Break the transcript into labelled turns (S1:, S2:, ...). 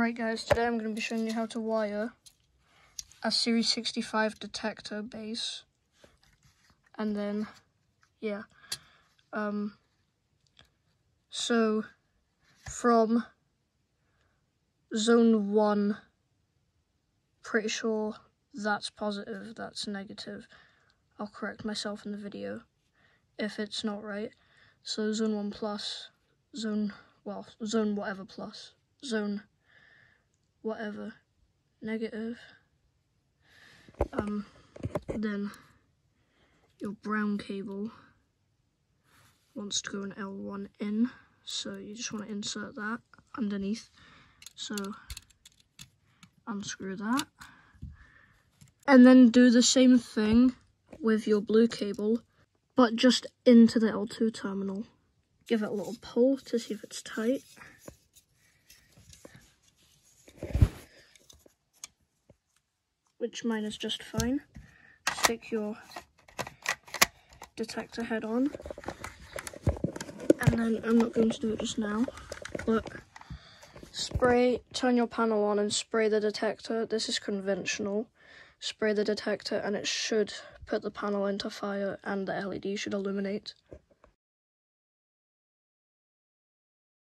S1: Alright guys, today I'm going to be showing you how to wire a Series 65 detector base. And then, yeah. Um, so, from zone 1, pretty sure that's positive, that's negative. I'll correct myself in the video if it's not right. So zone 1 plus, zone, well, zone whatever plus, zone whatever negative um then your brown cable wants to go in L1 in so you just want to insert that underneath. So unscrew that. And then do the same thing with your blue cable but just into the L2 terminal. Give it a little pull to see if it's tight which mine is just fine. Stick your detector head on. And then I'm not going to do it just now, but spray, turn your panel on and spray the detector. This is conventional. Spray the detector and it should put the panel into fire and the LED should illuminate.